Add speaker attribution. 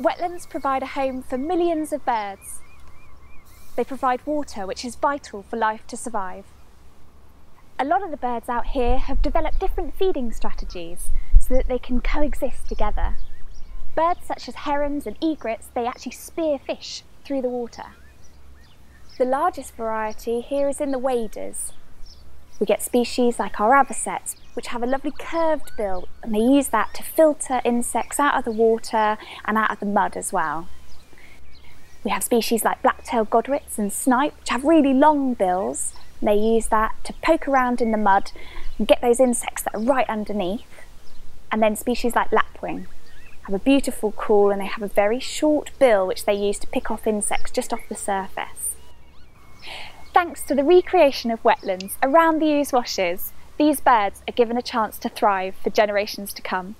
Speaker 1: Wetlands provide a home for millions of birds. They provide water, which is vital for life to survive. A lot of the birds out here have developed different feeding strategies so that they can coexist together. Birds such as herons and egrets, they actually spear fish through the water. The largest variety here is in the waders. We get species like our avocets, which have a lovely curved bill, and they use that to filter insects out of the water and out of the mud as well. We have species like black-tailed godwits and snipe, which have really long bills. And they use that to poke around in the mud and get those insects that are right underneath. And then species like lapwing have a beautiful call and they have a very short bill which they use to pick off insects just off the surface. Thanks to the recreation of wetlands around the Ouse Washes, these birds are given a chance to thrive for generations to come.